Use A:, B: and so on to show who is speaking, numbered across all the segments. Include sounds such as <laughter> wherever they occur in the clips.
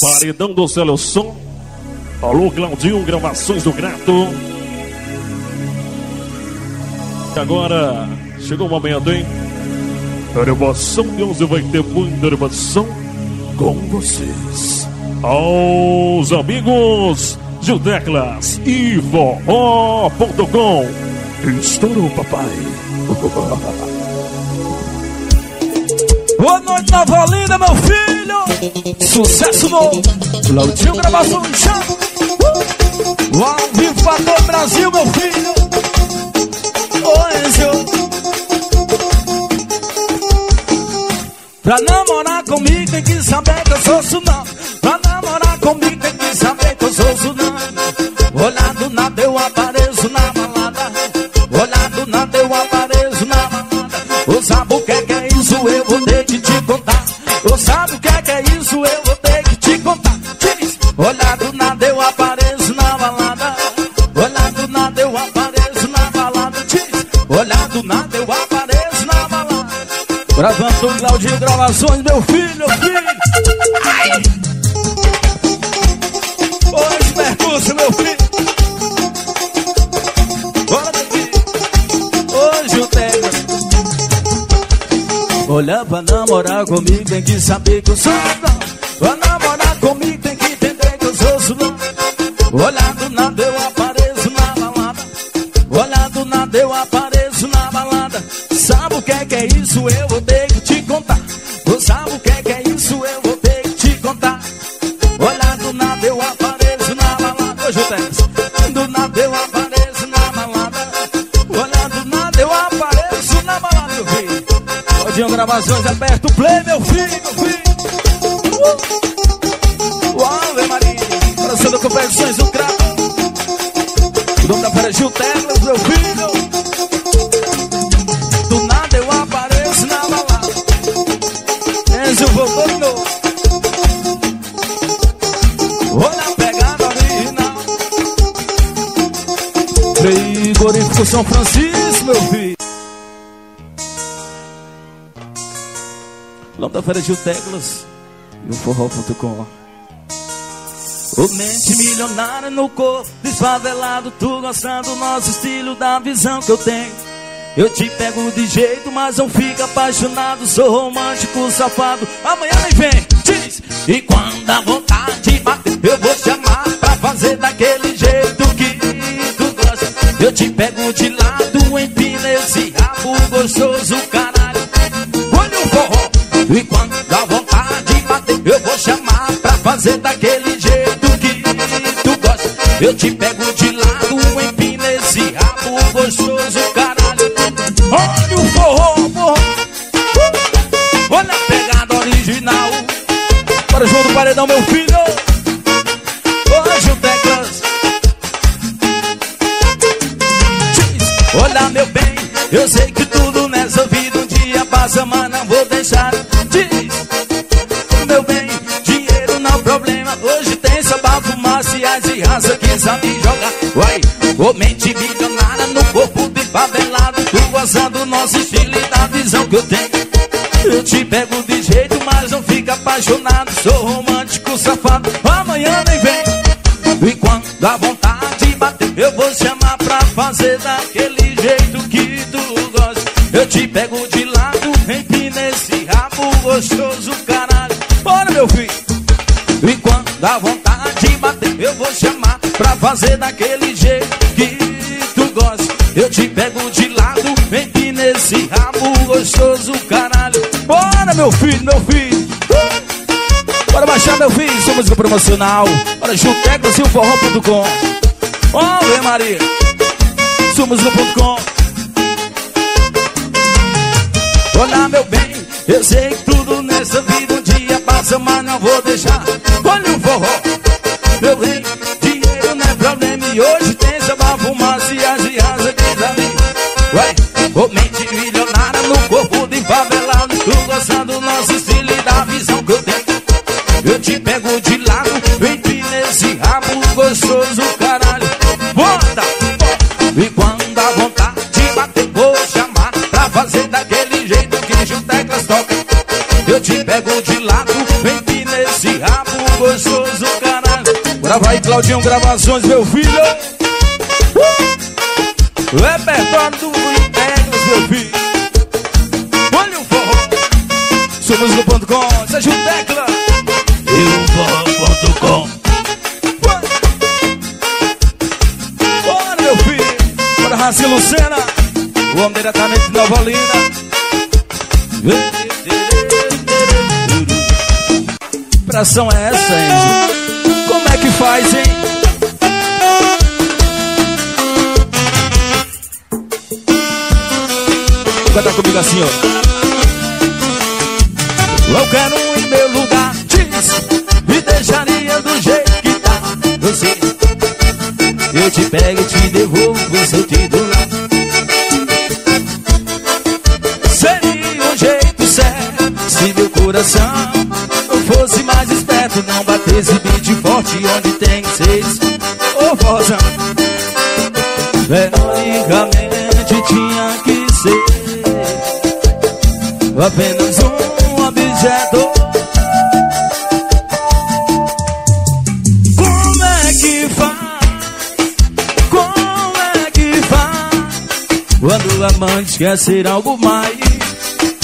A: Paredão do Som. Alô, Claudinho, gravações do Grato. E agora, chegou o momento, hein? Animação de hoje vai ter muita animação com vocês. Aos amigos Gil Teclas e forró.com. Estourou, papai. <laughs>
B: Boa noite, Nova Linda, meu filho. Sucesso novo. Claudinho gravação no chão. Uh! Ao pra todo Brasil, meu filho. Oi, Pra namorar comigo tem que saber que eu sou tsunami. Pra namorar comigo tem que saber que eu sou tsunami. Olhado nada eu apareço na balada. Olhado nada eu apareço na balada. Ou Claudinho Gravações, meu filho, meu filho. Ai! Hoje, percurso, meu filho. Bora daqui. Hoje o Tegra. Olha pra namorar comigo, tem que saber que eu sou Claudinho Gravações aberto, play, meu filho, meu filho. Uh! Ave Maria, coração da competições, o craque. O nome da fera é meu filho. Do nada eu apareço na balada. Enzo novo. Olha a pegada original. Frigorífico São Francisco, É Gil Teclas e o forró.com. O mente milionária no corpo, desfavelado, tu gostando do nosso estilo, da visão que eu tenho. Eu te pego de jeito, mas não fica apaixonado. Sou romântico, safado. Amanhã nem vem, diz. E quando a vontade bater, eu vou chamar pra fazer daquele jeito que tu gosta. Eu te pego de lado, empina esse rabo gostoso, caralho. Fazer daquele jeito que tu gosta. Eu te pego de lado, empina esse rabo gostoso, caralho. Olha o forró, forró. Olha a pegada original. Bora junto, paredão, meu filho. Eu te pego de lado, empina esse rabo gostoso, caralho. Bora, meu filho. E quando a vontade bater, eu vou chamar pra fazer daquele jeito que tu gosta. Eu te pego de lado, empina esse rabo gostoso, caralho. Bora, meu filho, meu filho. Bora baixar, meu filho, sua música promocional. Bora junto, teclas e o forró.com. Ave Maria. Sua música.com. Olha, meu bem, eu sei que tudo nessa vida um dia passa, mas não vou deixar. Olha o forró, meu bem, dinheiro não é problema e hoje tem samba, fumaça e as e as aqui também. Ué, ô mente milionária no corpo de favelado, tu gosta do nosso estilo e da visão que eu tenho. Eu te pego de lado, vem nesse rabo gostoso, te pego de lado, vem nesse rabo gostoso, caralho. Bora vai, Claudinho Gravações, meu filho. O repertório do Integros, meu filho. Olha o forró. Somos seja o Tecla.
A: E o forró.com.
B: Bora, meu filho. Bora, Raci Lucena. O homem diretamente de Nova Olinda. Pressão é essa, hein? Como é que faz, hein? Canta comigo assim, ó. Eu quero um em meu lugar, diz Me deixaria do jeito que tá Você Eu te pego e te devolvo seu titular Seria um jeito certo Se meu coração beat forte onde tem seis Ô oh, Rosa Teoricamente tinha que ser Apenas um objeto Como é que faz? Como é que faz? Quando o amante quer ser algo mais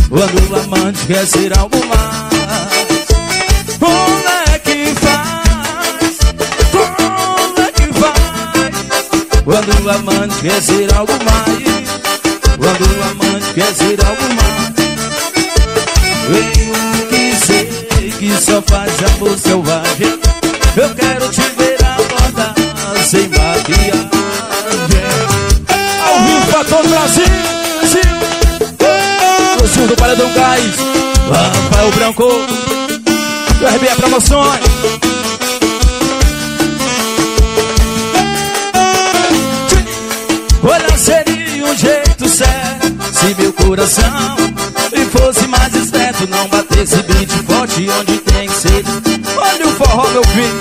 B: Quando o amante quer ser algo mais Quando o amante quer ser algo mais Quando o amante quer ser algo mais. Venho que sei que só faz amor selvagem. Eu quero te ver acordar sem maquiagem. Ao vivo pra todo o Brasil No sul do Paredão Gás Rafael Branco. RBA Promoções coração. E fosse mais esperto Não batesse beat forte onde tem que ser. Olha o forró, meu filho.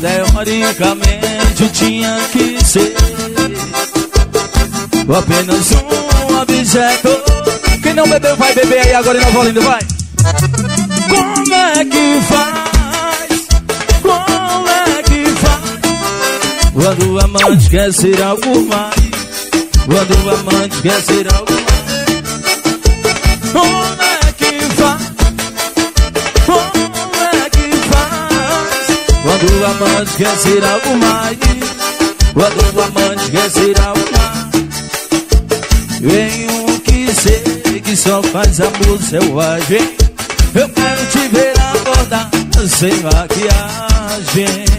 B: Teoricamente tinha que ser. Apenas um objeto Quem não bebeu vai beber aí agora em Nova Olinda, vai. Como é que faz? Como é que faz? Quando o amante quer ser algo mais Quando o amante quer ser algo mais como é que faz? Como é que faz? Quando o amante quer ser algo mais Quando o amante quer ser algo mais Vem um que sei que só faz amor selvagem Eu quero te ver acordar sem maquiagem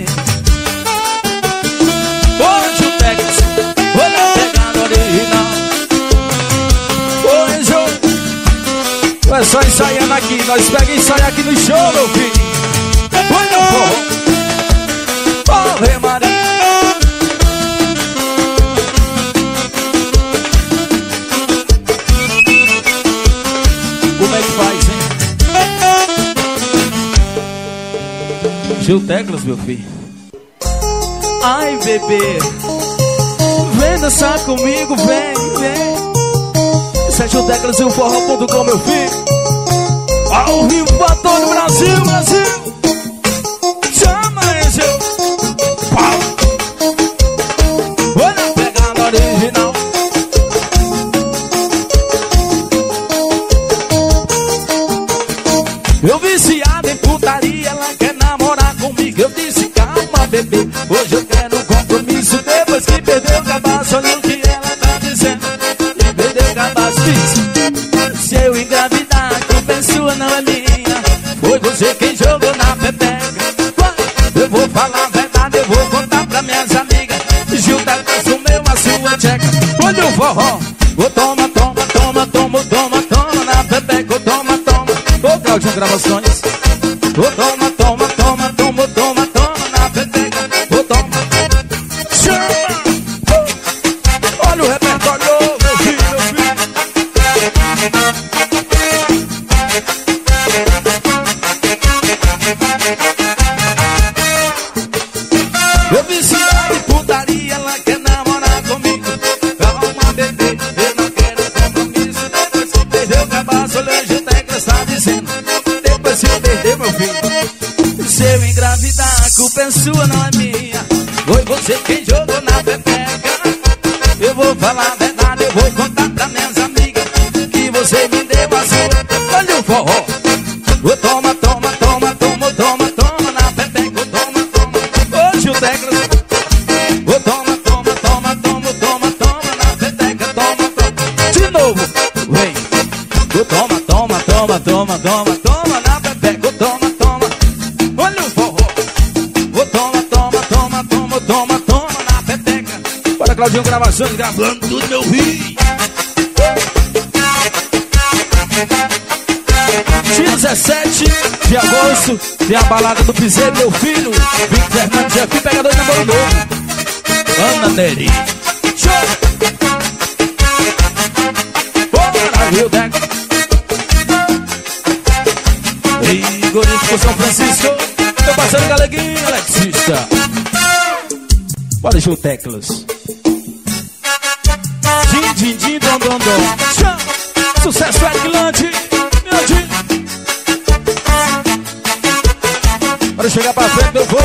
B: É só ensaiando aqui, nós pega e ensaia aqui no show, meu filho. Põe no forró. Ave Maria. Como é que faz, hein? Gil Teclas, meu filho. Ai, bebê. Vem dançar comigo, vem, vem. Sérgio Teclas e o forró.com, meu filho. Ao vivo pra todo o Brasil, Brasil. Quem jogou na pepeca. Eu vou falar a verdade, eu vou contar pra minhas amigas que você me deu a sua. Olha o forró. Vou toma, toma, toma, toma, toma, toma na pepeca, toma, toma. Hoje o teclas. Vou toma, toma, toma, toma, toma, toma na pepeca, toma, toma. De novo, vem. Toma, toma, toma, toma, toma, Bora, Claudinho, gravações, gravando tudo meu vídeo. Dia 17 de agosto tem a balada do Piseiro, meu filho. Vitor Fernandes aqui, pegador de namoro novo. Ana Neri. Show! Bora, Rio Deco. São Francisco. Meu parceiro Galeguinho, Alexista. Bora, Gil Teclas. Din, din, dom. Chama. Sucesso. Meu dia. Bora chegar pra frente, meu povo.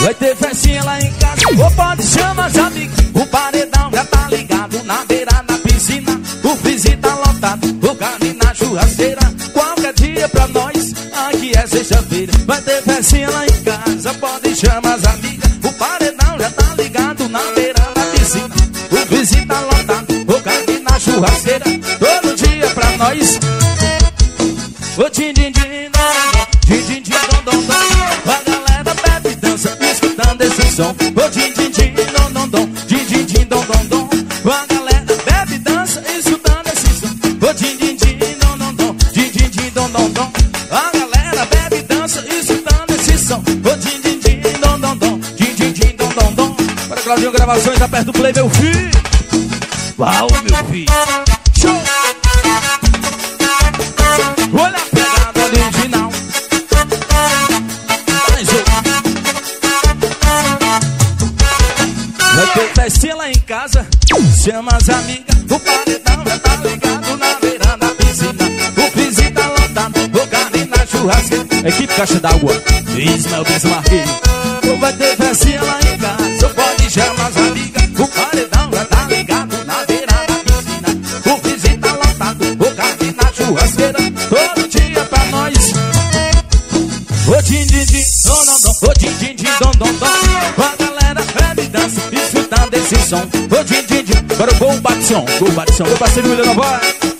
B: Vai ter festinha lá em casa. Ou pode chamar as amigas. O paredão já tá ligado na beira da piscina. O freezer tá lotado. O carne na churrasqueira. Qualquer dia pra nós. Aqui é sexta-feira. Vai ter festinha lá em casa. Pode chamar as amigas. Churrasqueira. Todo dia pra nós. O din din din din din din dom dom dom. A galera bebe e dança escutando esse som. O din din Caixa d'Água. Ismael Bismarck. Vai ter festinha lá em casa. Pode chamar as amigas. O paredão já tá ligado na beira da piscina. O piso tá lotado. O carne na churrasqueira. Todo dia pra nós. O din din din, dom dom dom, o din din din, dom dom dom. A galera bebe e dança, escutando esse som. O din din din, agora o gol bate som, gol bate som. Meu parceiro William não.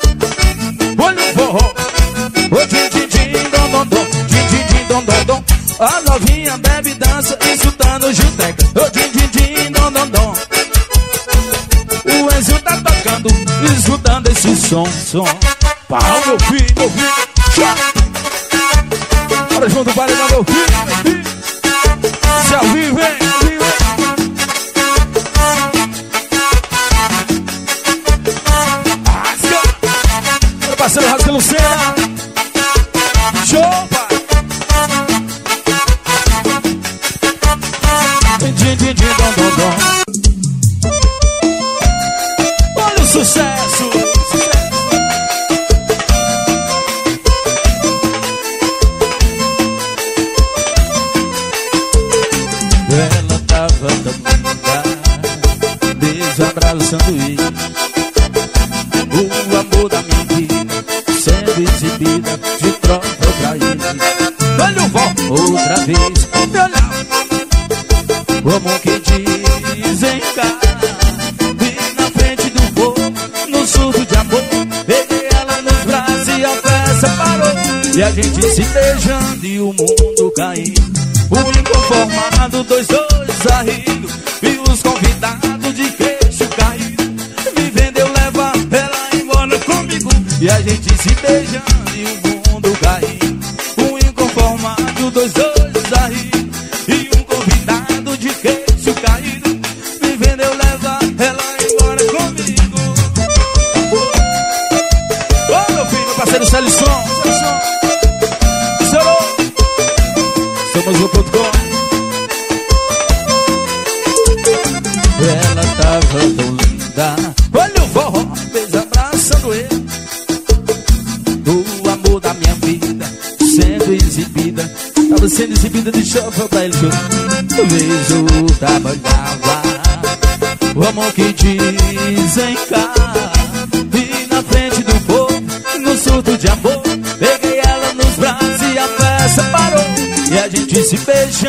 B: Escutando Abraço, sanduíche. O amor da minha vida Sendo exibida de troca pra ele Olha o vó outra vez. Me olhar Como que dizem cá Vi na frente do fogo No surto de amor. Peguei ela nos braços e a festa parou. E a gente se beijando e o mundo caindo. O inconformado, dois dois a rir Celison Selo Somos o .com. Ela tava tão linda. Olha o forró, beijo abraçando ele. O amor da minha vida Sendo exibida. Tava sendo exibida de chofre pra ele Eu vejo, trabalhava O amor que dizem cá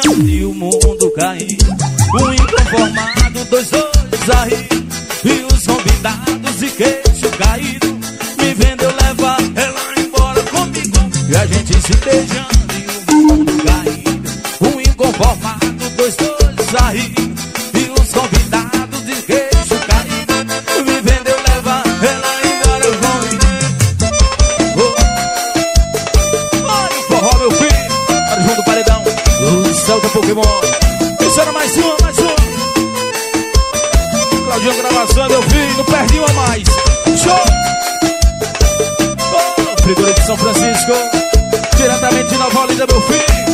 B: e o mundo cair. Olinda, meu filho.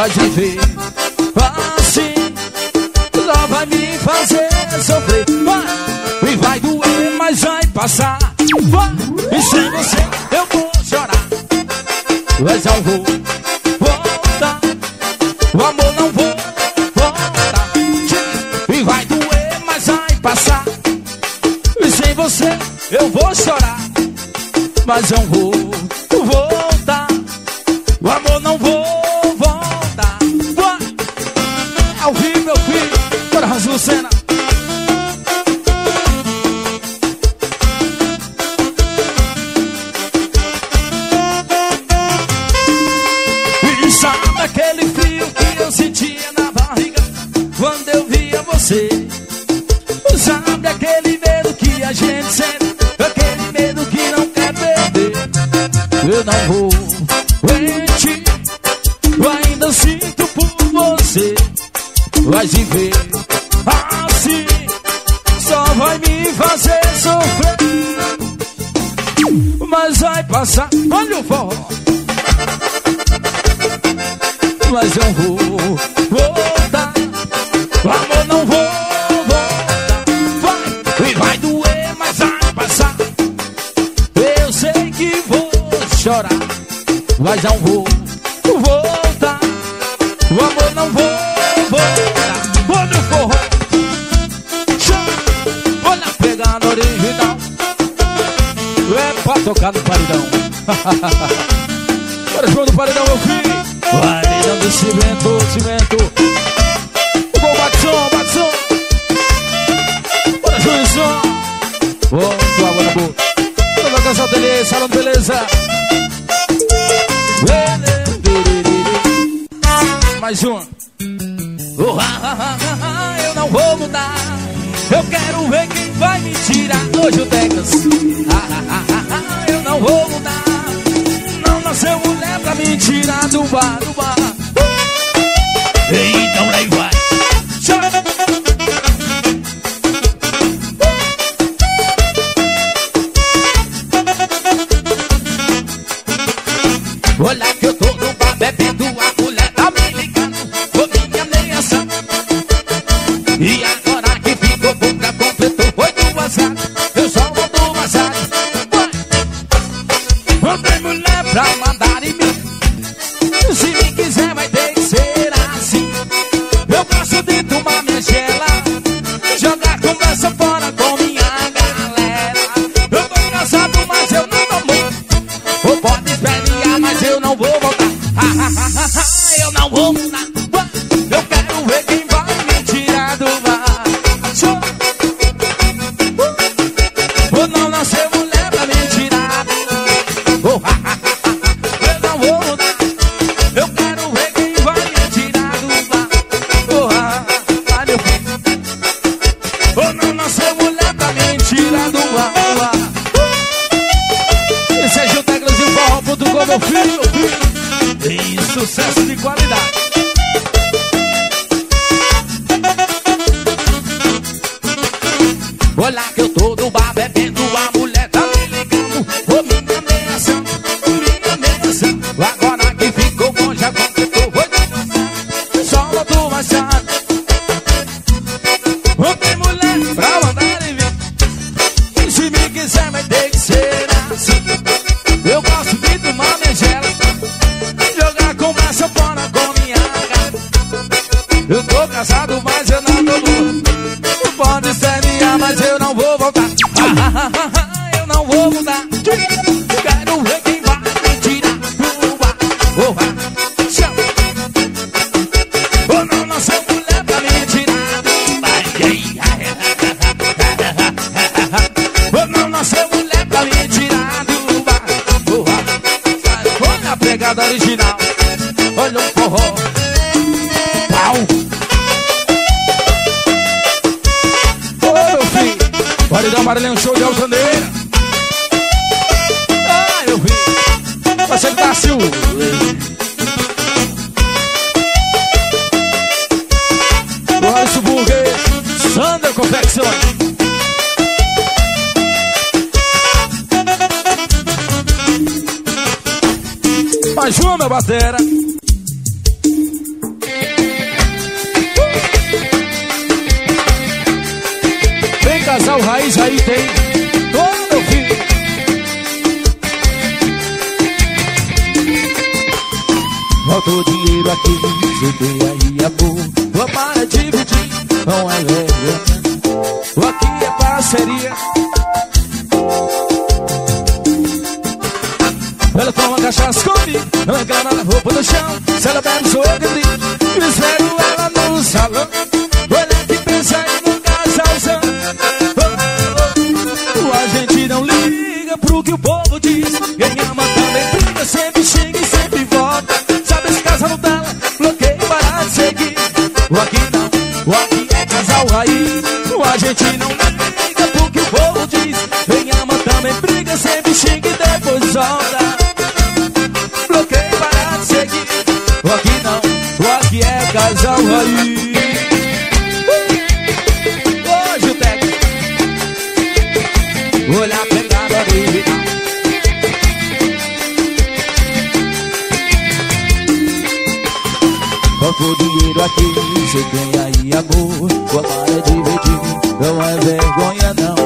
B: Vai de 100%. mas é não vou voltar. Tá. O amor não vou voltar. Vou no forró, vou na pegada original. É pra tocar no paredão. <laughs> Bora show do paredão, meu filho. Paredão do cimento, cimento. Vou bate som, bate som. Bora show do som. Vamos, boa. Toda a casa dele, salão de beleza. mais um. Oh, ah ah, ah, ah, ah, eu não vou mudar. Eu quero ver quem vai me tirar hoje o Decas. eu não vou mudar. Não nasceu mulher pra me tirar do bar, do bar. Então lá vai. Olha que eu tô no bar bebendo junto com meu filho. E sucesso de qualidade. Aparelhão é Show de Altaneira. Ah, eu vi. Você tá ciúme. Lóis Burguês, Sandra Confecções. Mas batera Ela toma cachaça comigo Não encara a roupa no chão Se ela bebe, sou eu que digo espero ela no salão. casal raiz. Hoje o técnico, olhar pegada do Vidal. Banco dinheiro aqui, você tem aí amor. O amar é dividir, não é vergonha não.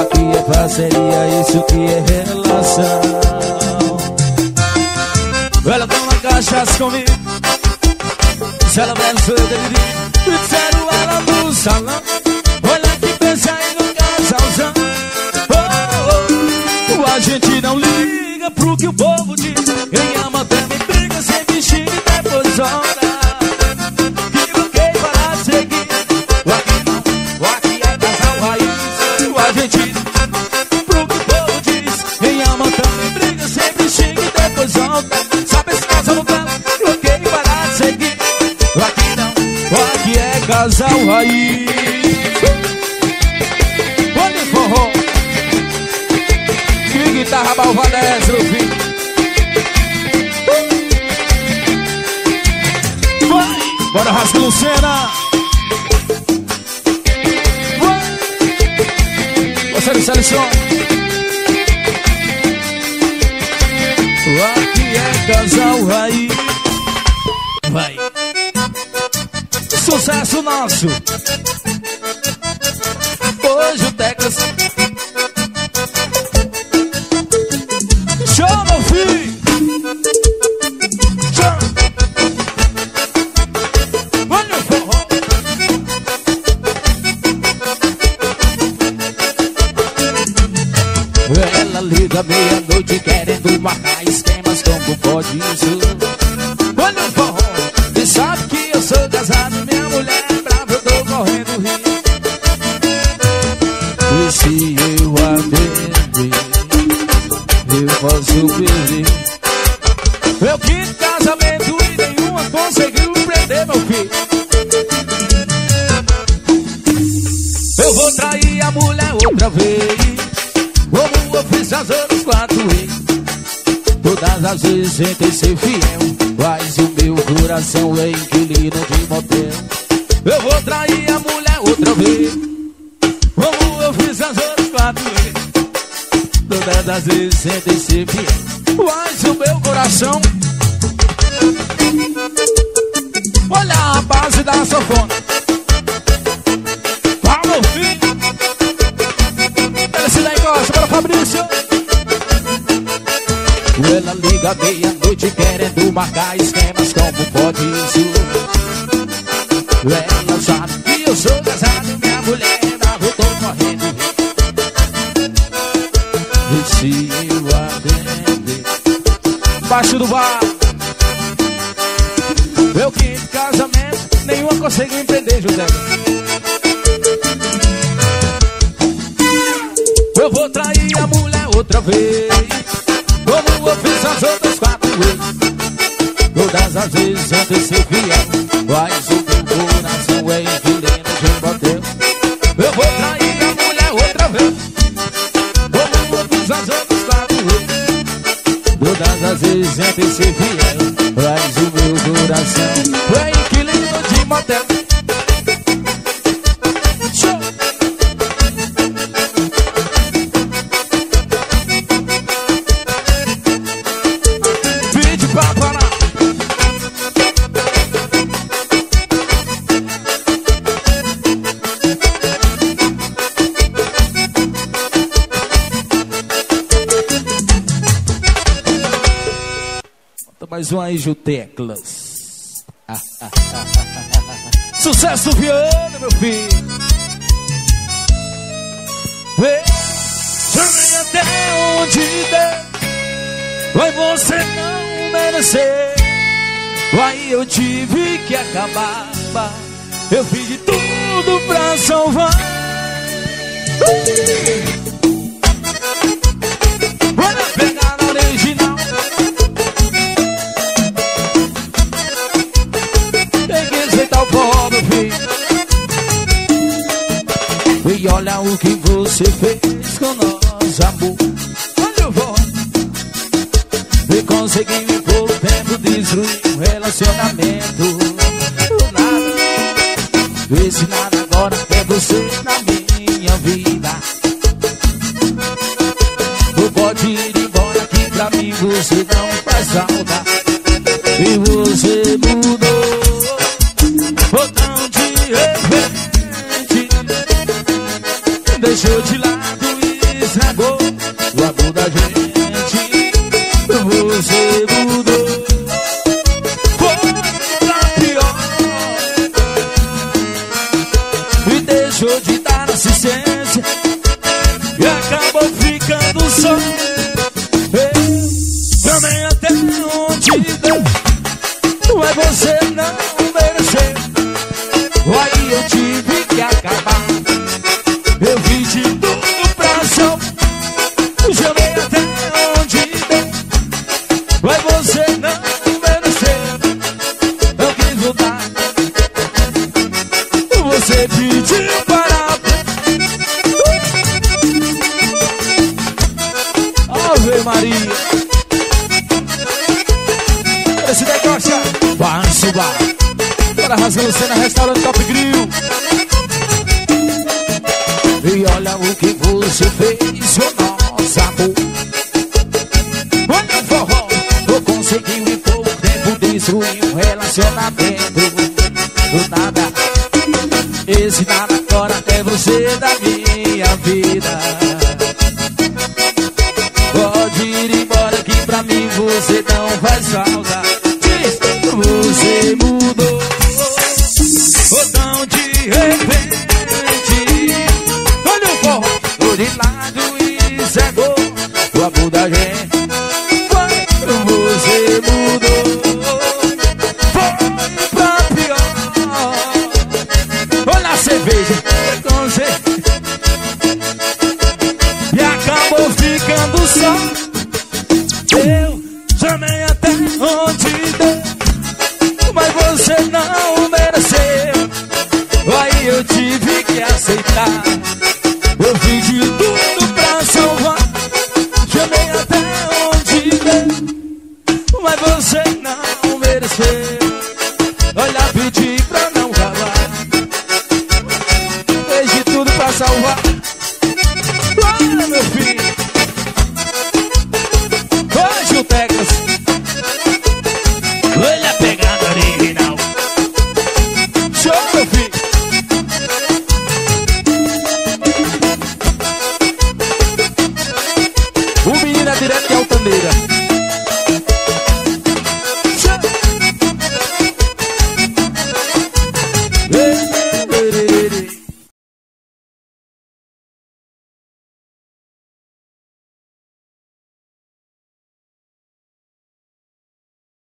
B: Aqui é parceria, isso que é relação. Ela toma cachaça comigo. Marcela Brasil, David, fizeram ela no salão. Olha que pensa em um casalzão. Oh, oh, oh, a gente não liga pro que o povo casal raiz. Onde forró. Que guitarra malvada é essa. Vai! Bora, Rasca Lucena! Vai! Você me seleciona. Aqui é casal raiz sucesso nosso. Hoje o Teclas. Chama, o filho! Chama! Olha o forró! Ela liga meia-noite querendo marcar esquemas como pode isso. Eu vou trair a mulher outra vez. Como eu fiz as outras quatro vezes Todas as vezes tentei ser fiel Mas o meu coração é inquilino de motel. Eu vou trair a mulher outra vez. Como eu fiz as outras quatro vezes Todas as vezes tentei ser fiel Mas o meu coração. Olha a base da sanfona. Esse gosta, para Fabrício Ela liga meia-noite querendo marcar esquemas Como pode isso? Ela sabe que eu sou casado Minha mulher voltou correndo E se eu atender Baixo do bar meu quinto casamento, nenhuma conseguiu empreender, José. Outra vez, como eu fiz as outras quatro vezes. Todas as vezes eu ser fiel, mas o mais um aí, Juteclas. <laughs> Sucesso Viana, meu filho. Chame até onde der. Vai você não merecer. Vai eu tive que acabar. Eu fiz de tudo pra salvar. Olha que Para rasgando cena restaurante Top Grill. E olha o que você fez, o nosso amor. Olha o forró, eu consegui em pouco tempo destruir um relacionamento. Do nada, esse nada agora é você da minha vida. Pode ir embora que pra mim você não faz falta está.